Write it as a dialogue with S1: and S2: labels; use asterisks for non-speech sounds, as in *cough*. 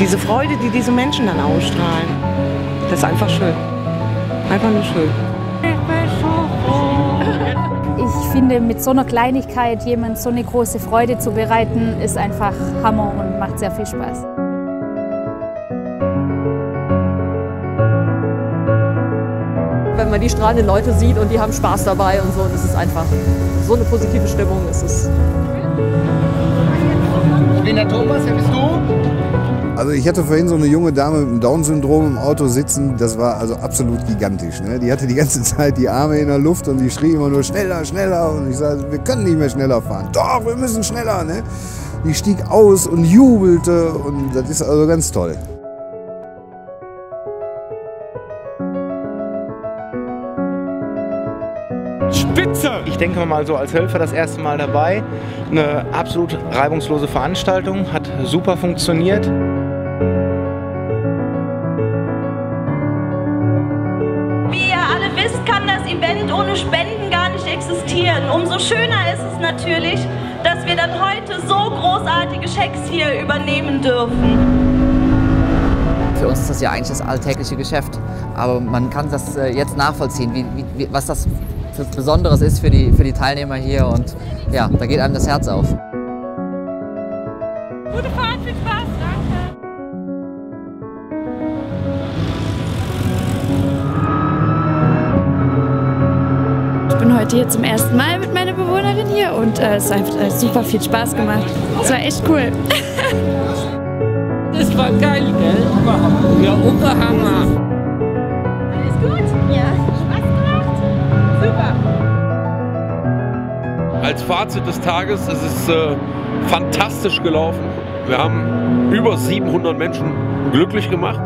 S1: diese Freude, die diese Menschen dann ausstrahlen, das ist einfach schön. Einfach nur schön.
S2: Ich finde, mit so einer Kleinigkeit jemand so eine große Freude zu bereiten, ist einfach Hammer und macht sehr viel Spaß.
S3: Wenn man die strahlenden Leute sieht und die haben Spaß dabei und so, und es ist einfach so eine positive Stimmung. Es ist
S4: ich bin der Thomas, wer bist du?
S5: Also ich hatte vorhin so eine junge Dame mit dem Down-Syndrom im Auto sitzen, das war also absolut gigantisch. Ne? Die hatte die ganze *laughs* Zeit die Arme in der Luft und die schrie immer nur schneller, schneller. Und ich sagte, wir können nicht mehr schneller fahren. Doch, wir müssen schneller. Ne? Die stieg aus und jubelte und das ist also ganz toll.
S6: Spitze! Ich denke mal so als Helfer das erste Mal dabei. Eine absolut reibungslose Veranstaltung, hat super funktioniert.
S7: Ohne Spenden gar nicht existieren. Umso schöner ist es natürlich, dass wir dann heute so großartige Schecks hier übernehmen dürfen.
S8: Für uns ist das ja eigentlich das alltägliche Geschäft. Aber man kann das äh, jetzt nachvollziehen, wie, wie, was das für Besonderes ist für die, für die Teilnehmer hier. Und ja, da geht einem das Herz auf.
S7: Gute Fahrt, viel Spaß,
S9: heute hier zum ersten Mal mit meiner Bewohnerin hier und äh, es hat äh, super viel Spaß gemacht. Es war echt cool.
S10: das war geil, gell? Ja, Oberhammer.
S7: Alles gut? Ja. Spaß gemacht? Super.
S11: Als Fazit des Tages ist es äh, fantastisch gelaufen. Wir haben über 700 Menschen glücklich gemacht.